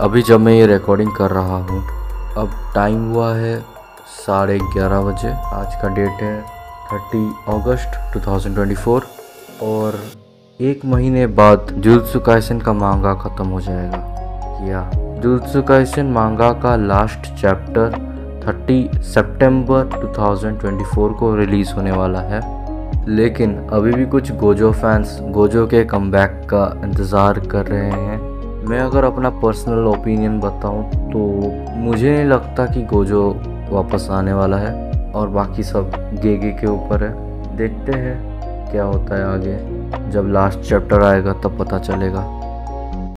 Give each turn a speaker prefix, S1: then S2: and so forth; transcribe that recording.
S1: अभी जब मैं ये रिकॉर्डिंग कर रहा हूँ, अब टाइम हुआ है साढ़े ग्यारह बजे। आज का डेट है थर्टी अगस्त 2024 और एक महीने बाद काइसन का मांगा ख़त्म हो जाएगा। या काइसन मांगा का लास्ट चैप्टर 30 सितंबर 2024 को रिलीज़ होने वाला है। लेकिन अभी भी कुछ गोजो फैंस गोजो के कमबैक का इंतज़ार कर रहे हैं। मैं अगर अपना पर्सनल ओपिनियन बताऊँ तो मुझे नहीं लगता कि गोजो वापस आने वाला है, और बाकी सब गेगे के ऊपर है। देखते हैं क्या होता है आगे। जब लास्ट चैप्टर आएगा, तब पता चलेगा।